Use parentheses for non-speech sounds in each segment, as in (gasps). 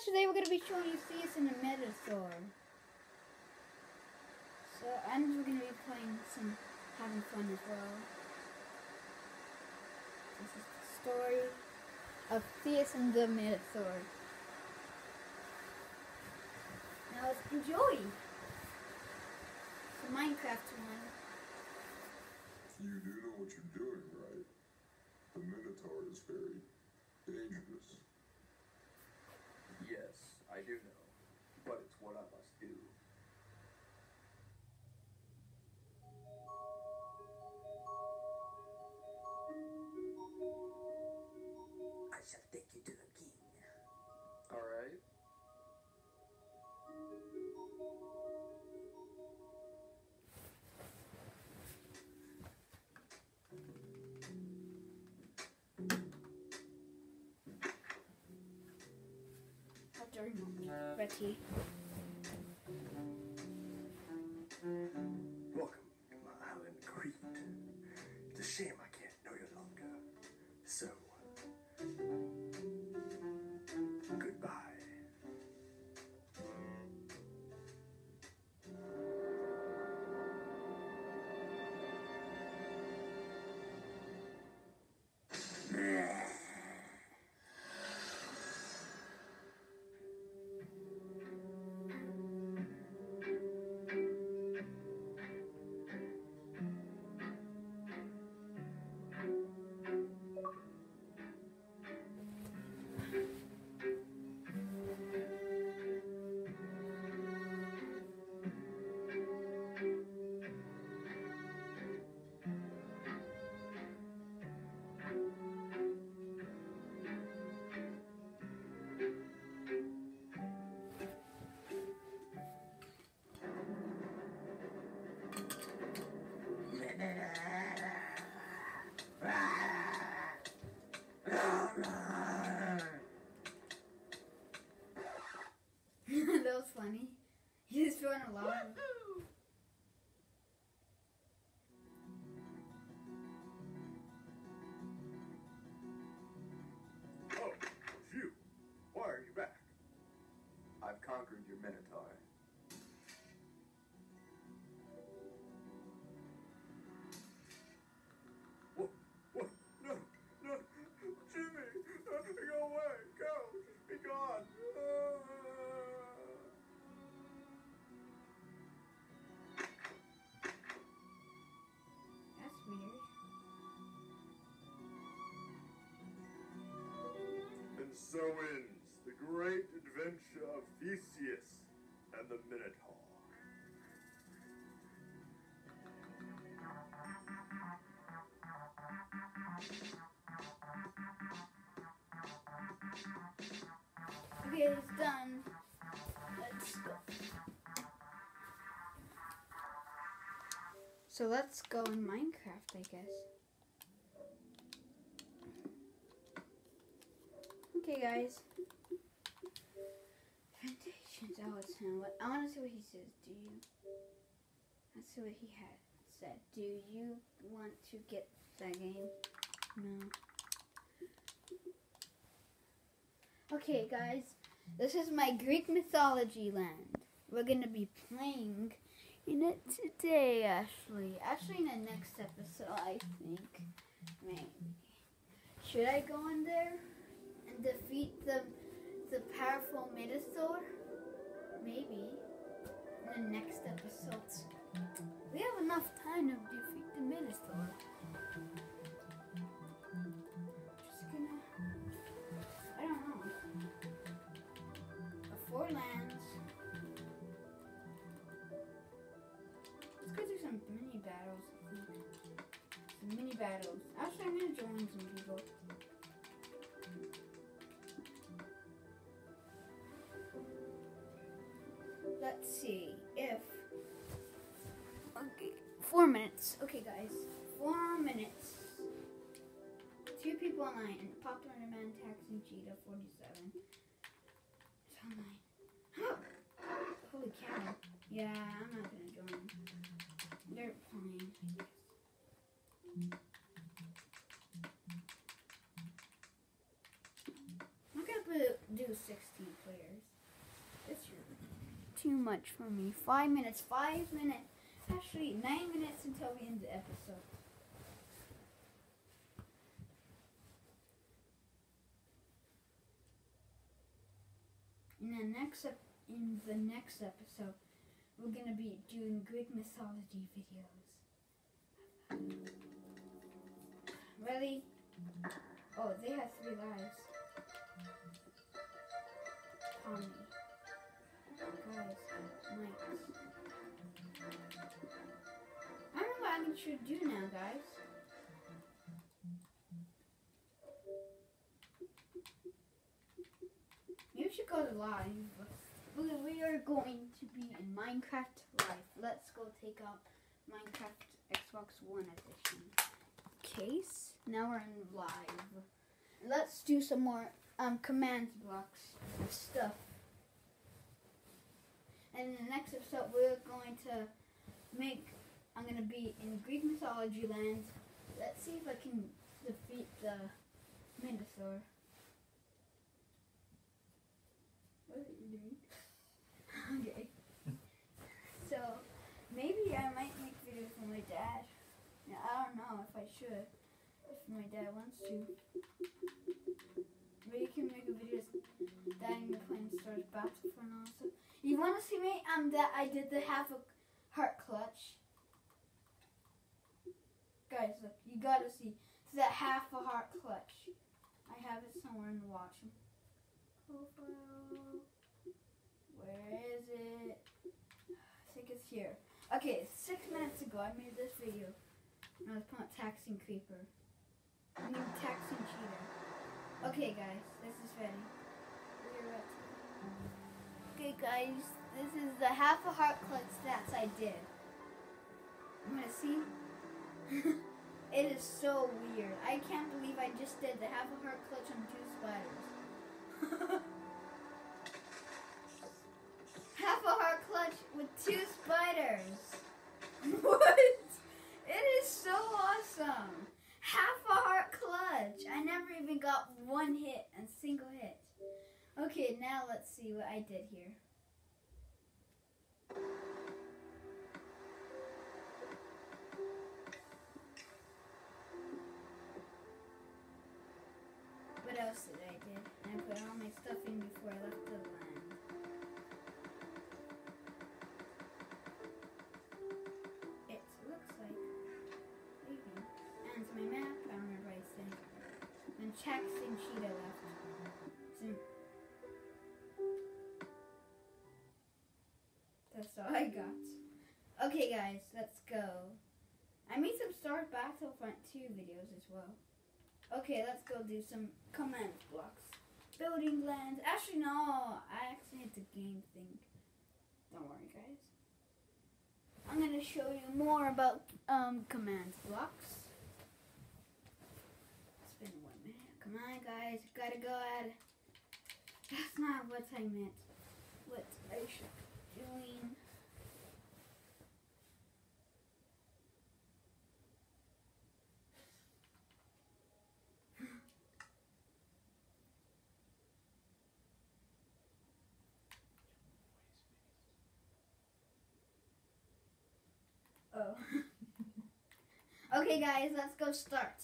guys, today we're going to be showing you Theus and the Metasaur. So, and we're going to be playing some, having fun as well. This is the story of Theus and the Metasaur. Now let's enjoy! The Minecraft one. You do know what you're doing, right? The Minotaur is very dangerous. I do know, but it's what I must do. Betty. He just throwing a lot. Oh, phew. Why are you back? I've conquered your Minotaur. The great adventure of Theseus and the Minotaur. Okay, it's done. Let's go. So let's go in Minecraft, I guess. Okay, guys. Foundations. Oh, it's him. I want to see what he says. Do you? Let's see what he had said. Do you want to get that game? No. Okay, guys. This is my Greek mythology land. We're gonna be playing in it today, Ashley. Actually, in the next episode, I think. Maybe. Should I go in there defeat the the powerful Minotaur? Maybe. In the next episode. We have enough time to defeat the Minotaur. Just gonna. I don't know. Four lands. Let's go do some mini battles. Some mini battles. Actually, I'm gonna join some people. Let's see if. Okay, four minutes. Okay, guys, four minutes. Two people online. Pop man Taxi Cheetah 47. It's online. Holy cow. Yeah, I'm not gonna join. They're playing, I guess. I'm gonna put, do 16 players. Too much for me. Five minutes. Five minutes. Actually, nine minutes until we end the episode. In the next in the next episode, we're gonna be doing Greek mythology videos. Really? Oh, they have three lives. Tommy. I don't know what I should do now, guys. Maybe we should go to live. We, we are going to be in Minecraft Live. Let's go take out Minecraft Xbox One edition case. Now we're in live. Let's do some more um, command blocks stuff. And in the next episode, we're going to make. I'm gonna be in Greek mythology land. Let's see if I can defeat the Minotaur. What are you doing? (laughs) okay. So maybe I might make videos for my dad. Yeah, I don't know if I should. If my dad wants to. Maybe you can make a video that I'm playing Star Wars Battlefront also. You wanna see me? Um that I did the half a heart clutch. Guys, look, you gotta see. It's that half a heart clutch. I have it somewhere in the watch. Where is it? I think it's here. Okay, six minutes ago I made this video. And I was playing Taxing Creeper. I mean Taxing Cheater. Okay guys, this is ready. Guys, this is the half a heart clutch stats I did. I'm gonna see. (laughs) it is so weird. I can't believe I just did the half a heart clutch on two spiders. (laughs) half a heart clutch with two spiders. (laughs) What? It is so awesome. Half a heart clutch. I never even got one hit, a single hit. Okay, now let's see what I did here. What else did I do? I put all my stuff in before I left the land. It looks like leaving. And my map. I remember I said. Then Jackson Cheetah left. I got. Okay, guys, let's go. I made some Star Battlefront 2 videos as well. Okay, let's go do some command blocks. Building lands. Actually, no. I actually hit the game thing. Don't worry, guys. I'm going to show you more about um, command blocks. It's been one minute. Come on, guys. You Gotta go ahead. That's not what I meant. What I should doing. Oh. Okay, guys, let's go start.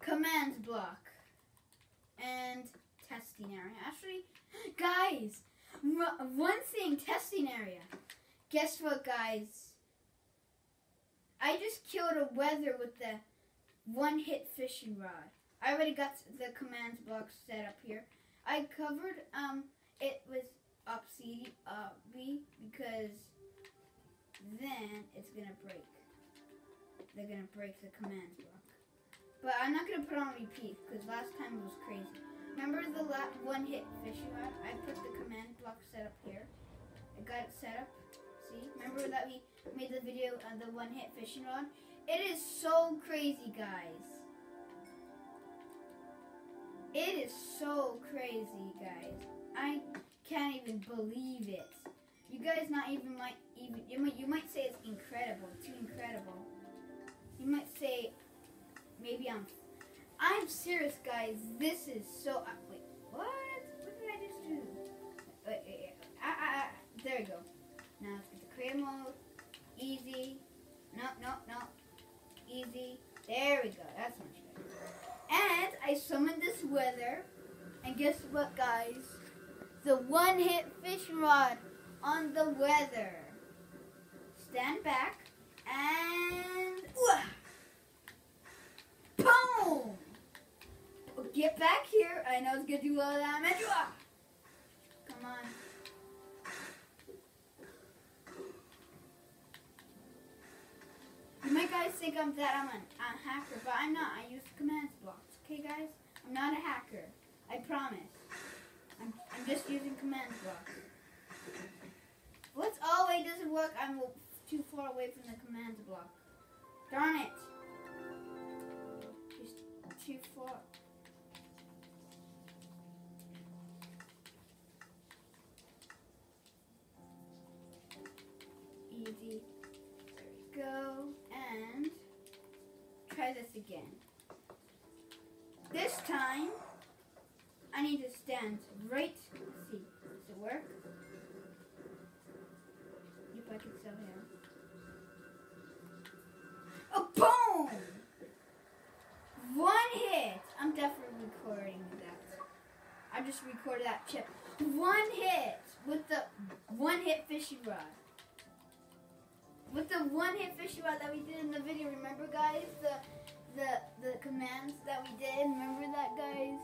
Command block and testing area. Actually, (gasps) guys, one thing testing area. Guess what, guys? I just killed a Wither with the one hit fishing rod. I already got the command block set up here. I covered um it with obsidian uh because then it's gonna break. They're gonna break the command block. But I'm not gonna put on repeat because last time was crazy. Remember the one hit fishing rod? I put the command block set up here. I got it set up. See? Remember that we made the video on the one hit fishing rod? It is so crazy, guys. It is so crazy, guys. I can't even believe it. You guys not even might even you might you might say it's serious, guys. This is so uh, wait what? What did I just do? Wait, wait, wait. I, I, I, there we go. Now let's get the creative mode. Easy. No, no, no. Easy. There we go. That's much better. And I summoned this Wither. And guess what, guys? The one hit fishing rod on the Wither. Stand back and. Boom! Get back here. I know it's gonna do a lot of damage. Come on. You might guys think I'm that I'm a, a hacker, but I'm not. I use command blocks. Okay, guys? I'm not a hacker. I promise. I'm, I'm just using command blocks. What's oh doesn't work? I'm too far away from the command block. Darn it. Just too far. Again. This time, I need to stand right. Let's see, does it work? Yep, I can still hear. Oh, boom! One hit. I'm definitely recording that. I just recorded that chip. One hit with the one hit fishing rod. With the one hit fishing rod that we did in the video. Remember, guys? The the the commands that we did. Remember that, guys?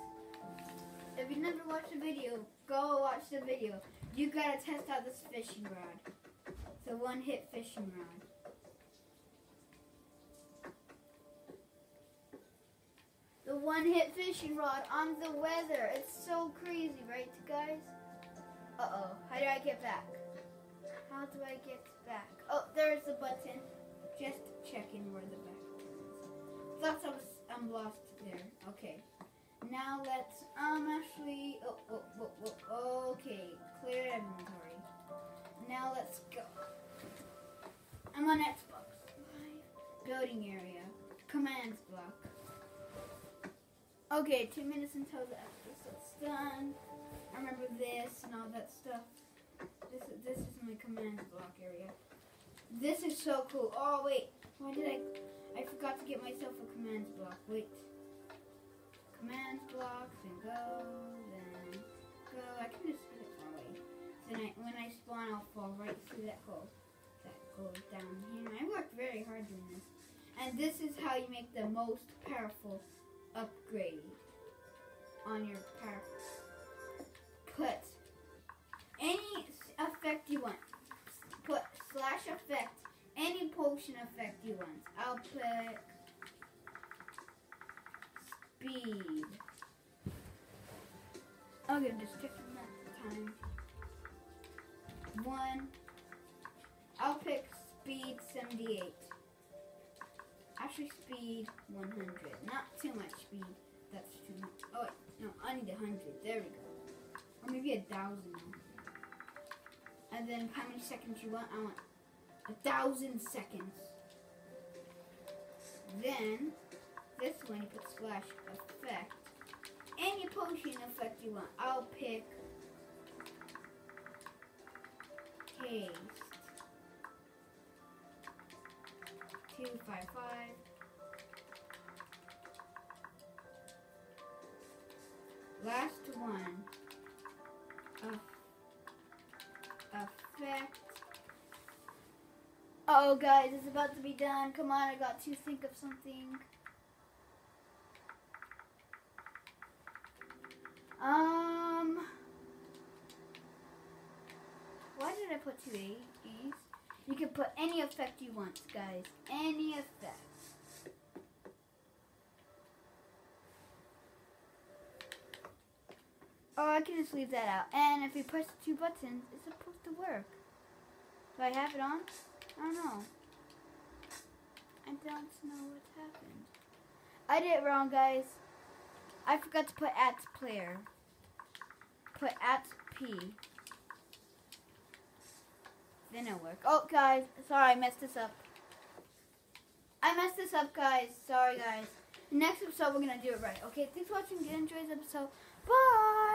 If you never watched the video, go watch the video. You gotta test out this fishing rod. The one hit fishing rod. The one hit fishing rod on the Wither. It's so crazy, right, guys? Uh oh. How do I get back? How do I get back? Oh, there's the button. Just checking where the back I'm lost there. Okay. Now let's um actually oh, oh, oh, oh okay clear inventory. Now let's go. I'm on Xbox Live. Building area. Commands block. Okay, two minutes until the episode's done. I remember this and all that stuff. This is this is my command block area. This is so cool. Oh wait, why did I? I forgot to get myself a command block. Wait. Command blocks and go, then go. I can just hit it far away. Then I, when I spawn, I'll fall right through that hole. That goes down here. I worked very hard doing this. And this is how you make the most powerful upgrade on your power. Put any effect you want. Put slash effect, any potion effect you want. I'll pick speed. Okay, I'm just checking that time. One. I'll pick speed 78. Actually, speed 100. Not too much speed. That's too much. Oh, wait. No, I need 100. There we go. Or maybe a thousand. And then how many seconds you want? I want a thousand seconds. Then, this one you put splash effect. Any potion effect you want. I'll pick haste. 255. Last one. Eff- effect. Oh, guys, it's about to be done. Come on, I got to think of something. Um. Why did I put two E's? You can put any effect you want, guys. Any effect. Oh, I can just leave that out. And if you press the two buttons, it's supposed to work. Do I have it on? I don't know. I don't know what happened. I did it wrong, guys. I forgot to put at player. Put at P. Then it'll work. Oh, guys. Sorry, I messed this up. I messed this up, guys. Sorry, guys. Next episode, we're going to do it right. Okay, thanks for watching. You enjoyed this episode, bye.